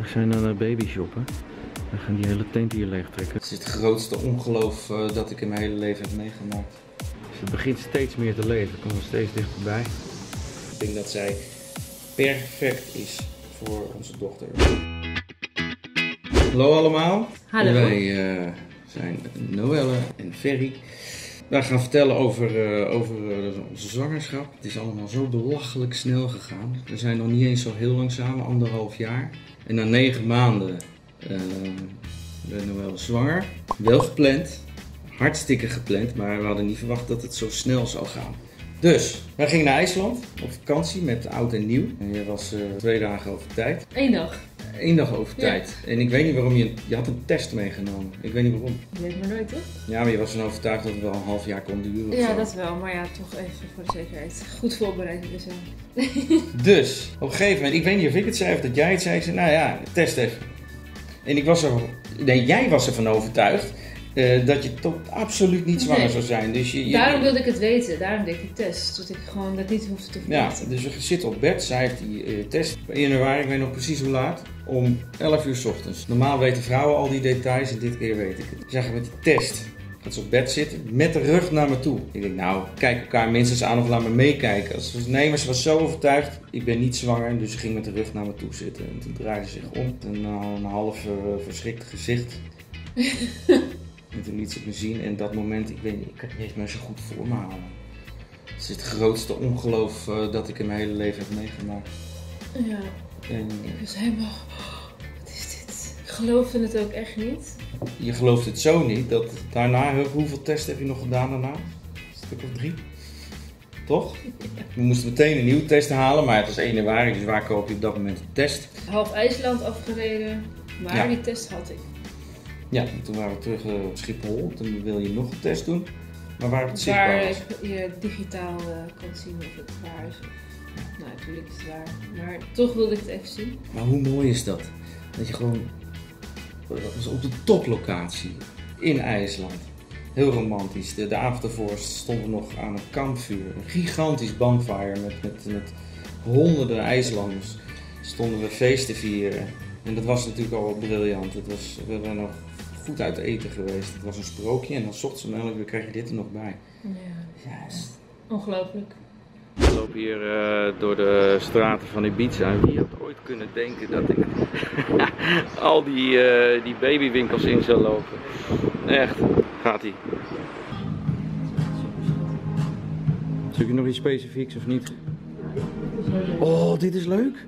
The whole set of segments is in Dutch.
We zijn aan het baby shoppen. We gaan die hele tent hier leeg trekken. Het is het grootste ongeloof eh, dat ik in mijn hele leven heb meegemaakt. Ze begint steeds meer te leven. Komen steeds dichterbij. Ik denk dat zij perfect is voor onze dochter. Hallo allemaal. Hallo. Wij eh, zijn Noelle en Ferry. Wij gaan vertellen over, eh, over eh, onze zwangerschap. Het is allemaal zo belachelijk snel gegaan. We zijn nog niet eens zo heel lang samen, anderhalf jaar. En na negen maanden ben Noelle zwanger. Wel gepland. Hartstikke gepland, maar we hadden niet verwacht dat het zo snel zou gaan. Dus, wij gingen naar IJsland op vakantie met oud en nieuw. En je was eh, twee dagen over tijd. Eén dag. Eén dag over Ja. tijd. En ik weet niet waarom je... Je had een test meegenomen. Ik weet niet waarom. Je weet maar nooit, toch? Ja, maar je was ervan overtuigd dat het wel een half jaar kon duren. Ja, zo. dat wel. Maar ja, toch even voor de zekerheid. Goed voorbereid dus. Dus, op een gegeven moment, ik weet niet of ik het zei of dat jij het zei. Ik zei, nou ja, test even. En ik was er... Nee, jij was ervan overtuigd eh, dat je toch absoluut niet zwanger Nee. zou zijn. Dus je, je- Daarom wilde ik het weten. Daarom deed ik die test. Zodat ik gewoon dat niet hoefde te Ja, vergeten. dus we zitten op bed. Zij heeft die eh, test in januari, ik weet nog precies hoe laat, om 11 uur 's ochtends. Normaal weten vrouwen al die details en dit keer weet ik het. Zeg met die test. Gaat ze op bed zitten met de rug naar me toe. Ik denk, nou, kijk elkaar minstens aan of laat me meekijken. Als nee, maar ze was zo overtuigd, ik ben niet zwanger, dus ze ging met de rug naar me toe zitten. En toen draaide ze zich om, eh, een half eh, verschrikt gezicht. en toen liet ze het me zien en dat moment, ik weet niet, ik kan het niet eens meer zo goed voor me halen. Het is het grootste ongeloof eh, dat ik in mijn hele leven heb meegemaakt. Ja, En ik was helemaal... Wat is dit? Ik geloofde het ook echt niet. je gelooft het zo niet dat daarna, hoeveel testen heb je nog gedaan daarna? Een stuk of drie? Toch? We moesten meteen een nieuwe test halen, maar het was 1 januari, dus waar koop je op dat moment een test? Half IJsland afgereden. Maar Ja. die test had ik. Ja, en toen waren we terug eh, op Schiphol. Toen wil je nog een test doen, maar waar het zichtbaar Waar was. je digitaal eh, kan zien of het waar is. Nou, natuurlijk is het waar. Maar toch wilde ik het even zien. Maar hoe mooi is dat? Dat je gewoon dat was op de toplocatie in IJsland. Heel romantisch. De, de avond ervoor stonden we nog aan een kampvuur. Een gigantisch bonfire met, met, met honderden IJslanders. Stonden we feest te vieren. En dat was natuurlijk al briljant. Het was, we waren nog goed uit eten geweest. Het was een sprookje en dan 's ochtends om 11 uur krijg je dit er nog bij. Ja, Ja, ongelooflijk. We lopen hier eh, door de straten van Ibiza. Wie had ooit kunnen denken dat ik al die, eh, die babywinkels in zou lopen? Echt, gaat ie. Zoek je nog iets specifieks of niet? Oh, dit is leuk.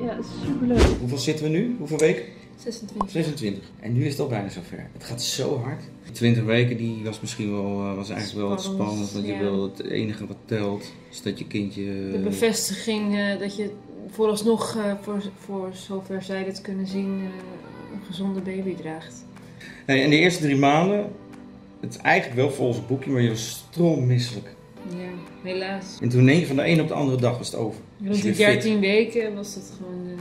Ja, superleuk. Hoeveel zitten we nu? Hoeveel weken? 26. 26. En nu is het al bijna zover. Het gaat zo hard. 20 weken die was misschien wel, eh, was eigenlijk wel Spannend. Want je wil het enige wat telt is dat je kindje... De bevestiging eh, dat je vooralsnog, eh, voor, voor zover zij het kunnen zien, een gezonde baby draagt. Nee, en de eerste drie maanden, het is eigenlijk wel volgens het boekje, maar je was strommisselijk. Ja, helaas. En toen nee, van de een op de andere dag was het over. Rond die fit. 13 weken was dat gewoon,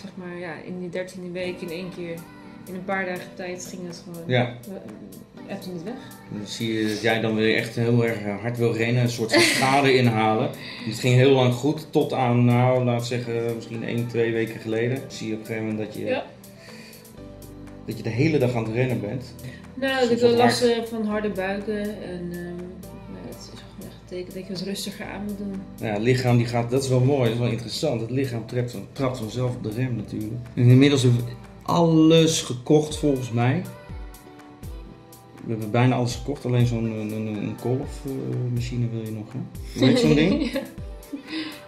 zeg maar, ja, in die 13e week in één keer, in een paar dagen tijd ging het gewoon Ja. even niet weg. Dan zie je dat jij dan weer echt heel erg hard wil rennen, een soort van schade inhalen. En het ging heel lang goed, tot aan, nou, laat zeggen, misschien 1, 2 weken geleden. Zie je op een gegeven moment dat je, Ja. dat je de hele dag aan het rennen bent. Nou, ik had last hard. van harde buiken en ehm, een teken dat je wat rustiger aan moet doen. Nou ja, het lichaam die gaat, dat is wel mooi, dat is wel interessant. Het lichaam trapt, van- trapt vanzelf op de rem natuurlijk. En inmiddels hebben we alles gekocht volgens mij. We hebben bijna alles gekocht, alleen zo'n een, een, een kolfmachine wil je nog, hè? Hoe heet zo'n ding? ja,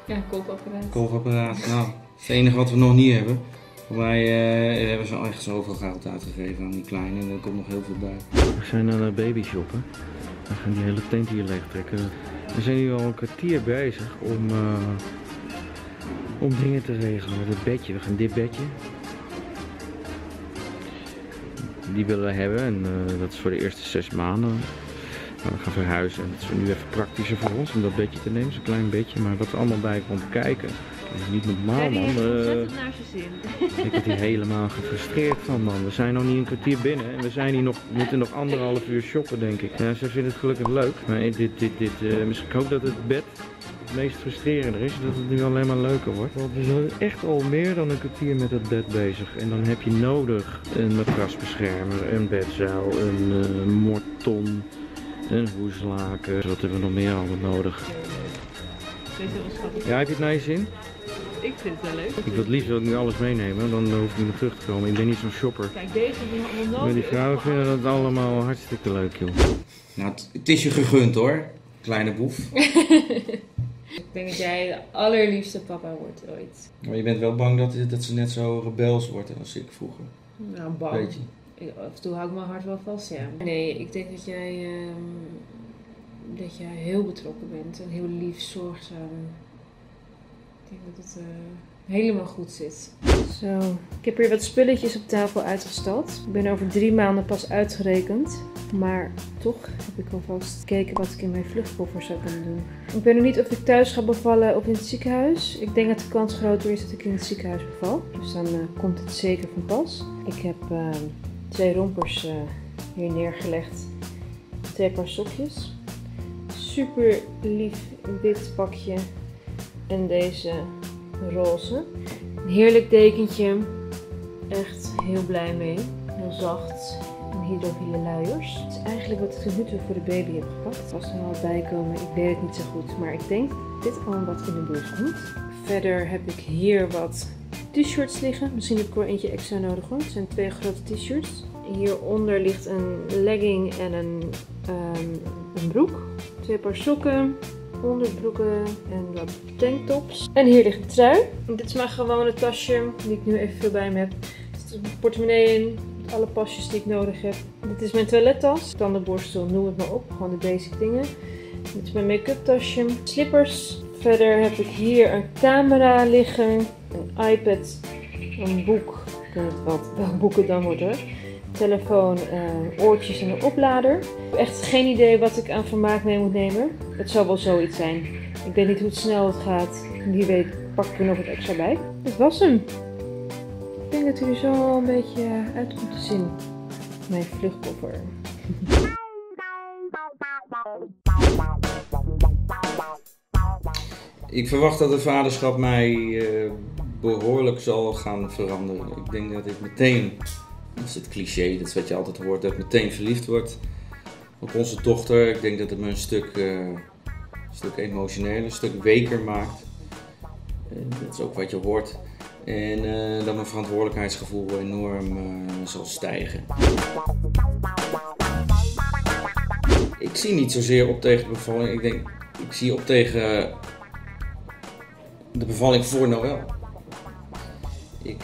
ja koopapparaat. Kolfapparaat. Nou, het enige wat we nog niet hebben. Voor mij eh, hebben al echt zoveel geld uitgegeven aan die kleine en er komt nog heel veel bij. We zijn aan het baby shoppen. We gaan die hele tent hier leeg trekken. We zijn nu al een kwartier bezig om, eh, om dingen te regelen. Het bedje, we gaan dit bedje. Die willen we hebben en eh, dat is voor de eerste zes maanden. Maar we gaan verhuizen en het is nu even praktischer voor ons om dat bedje te nemen. Zo'n klein bedje, maar wat er allemaal bij komt kijken. Dat is niet normaal man. Eh, naar zijn zin. ik word hier helemaal gefrustreerd van man. We zijn nog niet een kwartier binnen en we zijn hier nog, moeten nog anderhalf uur shoppen denk ik. Ja, ze vinden het gelukkig leuk. Maar dit, dit, dit, eh, misschien, ik hoop dat het bed het meest frustrerende is, dat het nu alleen maar leuker wordt. Want we zijn echt al meer dan een kwartier met het bed bezig. En dan heb je nodig een matrasbeschermer, een bedzuil, een uh, morton, een hoeslaken. Wat hebben we nog meer allemaal nodig? Ja, heb je het naar je zin? Ik vind het wel leuk. Ik wil het liefst ook nu alles meenemen, dan hoef ik niet meer terug te komen. Ik ben niet zo'n shopper. Kijk, deze allemaal nodig. Maar die vrouwen vinden dat allemaal hartstikke leuk, joh. Nou, het, is je gegund hoor, kleine boef. Ik denk dat jij de allerliefste papa wordt ooit. Maar je bent wel bang dat, dat ze net zo rebels wordt als ik vroeger. Nou, bang. Weet je. Ik- Af en toe hou ik mijn hart wel vast, ja. Nee, ik denk dat jij, ehm, dat jij heel betrokken bent en heel lief, zorgzaam. Denk dat het eh, helemaal goed zit. Zo, ik heb hier wat spulletjes op tafel uitgestald. Ik ben over drie maanden pas uitgerekend. Maar toch heb ik alvast gekeken wat ik in mijn vluchtkoffer zou kunnen doen. Ik weet nog niet of ik thuis ga bevallen of in het ziekenhuis. Ik denk dat de kans groter is dat ik in het ziekenhuis beval. Dus dan eh, komt het zeker van pas. Ik heb ehm, twee rompers eh, hier neergelegd. Twee paar sokjes. Super lief wit pakje. En deze roze. Een heerlijk dekentje. Echt heel blij mee. Heel zacht. En hydrofiele luiers. Het is eigenlijk wat ik tot nu voor de baby heb gepakt. Als er wat bij komen, ik weet het niet zo goed. Maar ik denk dat dit allemaal wat in de buurt komt. Verder heb ik hier wat t-shirts liggen. Misschien heb ik wel eentje extra nodig hoor. Het zijn twee grote t-shirts. Hieronder ligt een legging en een, ehm, een broek. Twee paar sokken, onderbroeken en wat tanktops. En hier ligt een trui. Dit is mijn gewone tasje die ik nu even veel bij me heb. Er zit een portemonnee in. Met alle pasjes die ik nodig heb. Dit is mijn toilettas. Tandenborstel, noem het maar op. Gewoon de basic dingen. Dit is mijn make-up tasje. Slippers. Verder heb ik hier een camera liggen. Een iPad. Een boek. Ik weet niet wat, welk boek het dan hoor. Telefoon, eh, oortjes en een oplader. Ik heb echt geen idee wat ik aan vermaak mee moet nemen. Het zal wel zoiets zijn. Ik weet niet hoe snel het gaat. Wie weet pak ik er nog wat extra bij. Dat was hem. Ik denk dat hij er zo een beetje uit komt te zien. Mijn vluchtkoffer. Ik verwacht dat het vaderschap mij eh, behoorlijk zal gaan veranderen. Ik denk dat ik meteen, dat is het cliché, dat is wat je altijd hoort, dat ik meteen verliefd word op onze dochter. Ik denk dat het me een stuk, eh, een stuk emotioneler, een stuk weker maakt. Dat is ook wat je hoort. En eh, dat mijn verantwoordelijkheidsgevoel enorm eh, zal stijgen. Ik zie niet zozeer op tegen de bevalling. Ik denk, ik zie op tegen de bevalling voor Noël. Ik,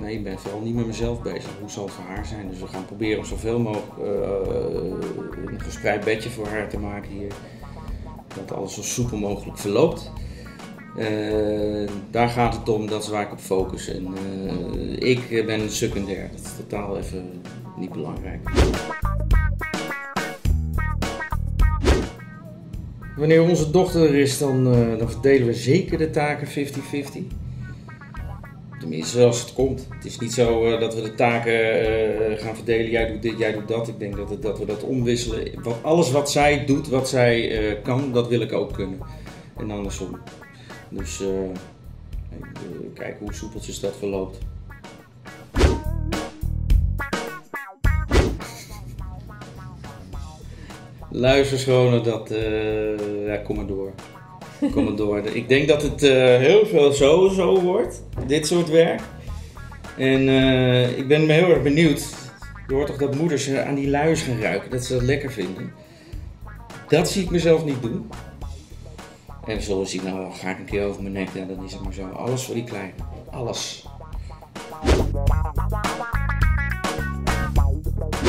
nee, ik ben vooral niet met mezelf bezig. Hoe zal het voor haar zijn? Dus we gaan proberen om zoveel mogelijk eh, een gespreid bedje voor haar te maken hier. Dat alles zo soepel mogelijk verloopt. Eh, daar gaat het om, dat is waar ik op focus. En eh, ik ben secundair, dat is totaal even niet belangrijk. Wanneer onze dochter er is, dan, eh, dan verdelen we zeker de taken 50-50. Tenminste, als het komt. Het is niet zo eh, dat we de taken eh, gaan verdelen. Jij doet dit, jij doet dat. Ik denk dat, het, dat we dat omwisselen. Wat, alles wat zij doet, wat zij eh, kan, dat wil ik ook kunnen. En andersom. Dus eh, kijken hoe soepeltjes dat verloopt. Luister schonen, dat, eh, ja, kom maar door. Door. Ik denk dat het eh, heel veel zo, zo wordt, dit soort werk. En eh, ik ben heel erg benieuwd. Je hoort toch dat moeders aan die luiers gaan ruiken, dat ze dat lekker vinden. Dat zie ik mezelf niet doen. En zo zie ik nou, wel, ik een keer over mijn nek, ja, dan is het maar zo. Alles voor die kleine. Alles.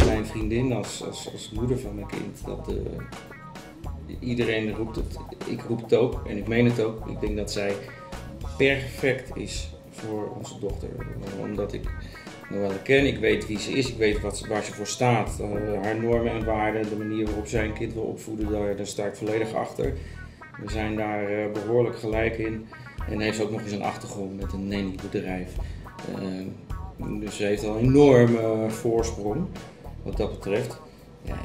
Mijn vriendin als, als, als moeder van mijn kind, dat eh, iedereen roept het. Ik roep het ook en ik meen het ook. Ik denk dat zij perfect is voor onze dochter. Eh, Omdat ik Noelle ken, ik weet wie ze is, ik weet wat, waar ze voor staat. Eh, haar normen en waarden, de manier waarop zij een kind wil opvoeden, daar, daar sta ik volledig achter. We zijn daar eh, behoorlijk gelijk in. En heeft ook nog eens een achtergrond met een nannybedrijf. Eh, dus ze heeft al een enorme voorsprong wat dat betreft. Ja,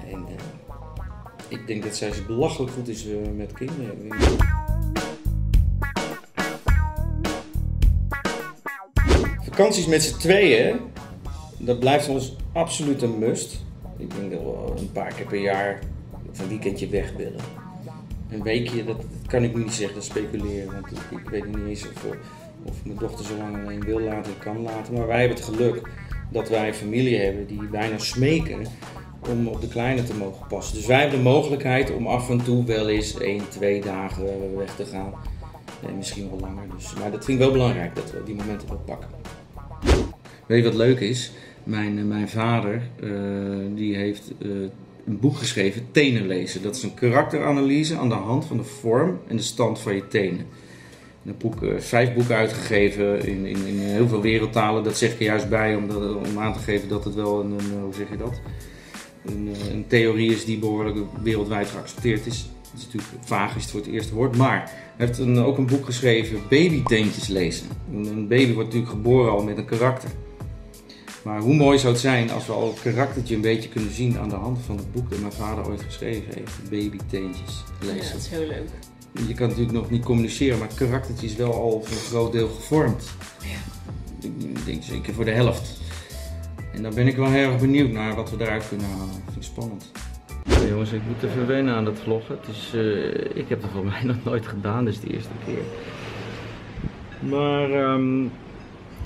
Ik denk dat zij belachelijk goed is uh, met kinderen. Vakanties met z'n tweeën, dat blijft ons absoluut een must. Ik denk dat we een paar keer per jaar een weekendje weg willen. Een weekje, dat, kan ik niet zeggen, dat speculeren. Want ik, weet niet eens of, of mijn dochter zo lang alleen wil laten, kan laten. Maar wij hebben het geluk dat wij familie hebben die bijna smeken om op de kleine te mogen passen. Dus wij hebben de mogelijkheid om af en toe wel eens één, twee dagen weg te gaan. En misschien wel langer. Dus, maar dat vind ik wel belangrijk dat we die momenten wel pakken. Weet je wat leuk is? Mijn, eh, mijn vader uh, die heeft uh, een boek geschreven, Tenen lezen. Dat is een karakteranalyse aan de hand van de vorm en de stand van je tenen. Een boek, uh, vijf boeken uitgegeven in, in, in, heel veel wereldtalen. Dat zeg ik er juist bij om, dat, om aan te geven dat het wel een hoe zeg je dat? Een, een, theorie is die behoorlijk wereldwijd geaccepteerd is. Het is natuurlijk vaag is het voor het eerste woord, maar hij heeft een, ook een boek geschreven, Babyteentjes lezen. Een baby wordt natuurlijk geboren al met een karakter. Maar hoe mooi zou het zijn als we al het karaktertje een beetje kunnen zien aan de hand van het boek dat mijn vader ooit geschreven heeft. Babyteentjes lezen. Ja, dat is heel leuk. Je kan natuurlijk nog niet communiceren, maar het karaktertje is wel al voor een groot deel gevormd. Ja. Ik denk zeker voor de helft. En dan ben ik wel heel erg benieuwd naar wat we daaruit kunnen halen. Dat vind ik spannend. Ja, jongens, ik moet even wennen aan het vloggen. Het is, uh, ik heb het voor mij nog nooit gedaan, dus de eerste keer. Maar um,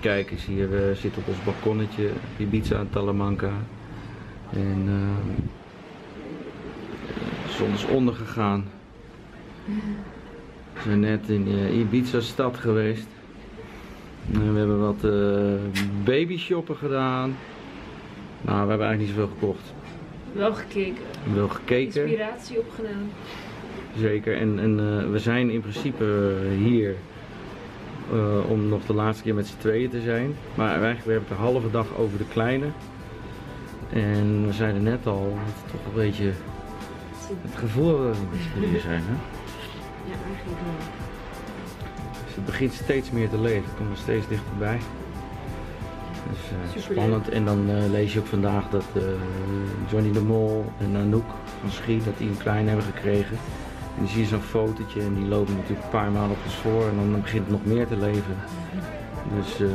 kijk eens, hier uh, zit op ons balkonnetje Ibiza en Talamanca. En uh, de zon is ondergegaan. We zijn net in uh, Ibiza stad geweest. En we hebben wat uh, baby shoppen gedaan. Nou, we hebben eigenlijk niet zoveel gekocht. Wel gekeken. Wel gekeken. Inspiratie opgedaan. Zeker. En, en uh, we zijn in principe hier uh, om nog de laatste keer met z'n tweeën te zijn. Maar eigenlijk we hebben het een halve dag over de kleine. En we zeiden net al, dat het toch een beetje het gevoel dat we beetje zijn. Hè? Ja, eigenlijk wel. Het begint steeds meer te leven. Het komt er steeds dichterbij. Dus uh, spannend. En dan uh, lees je ook vandaag dat uh, Johnny de Mol en Anouk van Schie, dat die een klein hebben gekregen. En die zie je zo'n fotootje en die lopen natuurlijk een paar maanden op ons voor en dan begint het nog meer te leven. Dus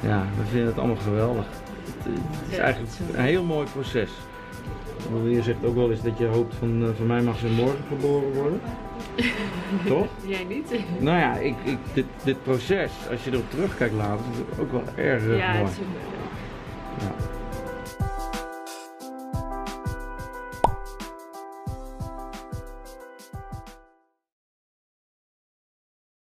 ja, we vinden het allemaal geweldig. Het, het is eigenlijk een heel mooi proces. Je zegt ook wel eens dat je hoopt van, van mij mag ze morgen geboren worden. Toch? Jij niet? Nou ja, ik, ik, dit, dit proces, als je erop terugkijkt later, is het ook wel erg ja, mooi. Het is ja.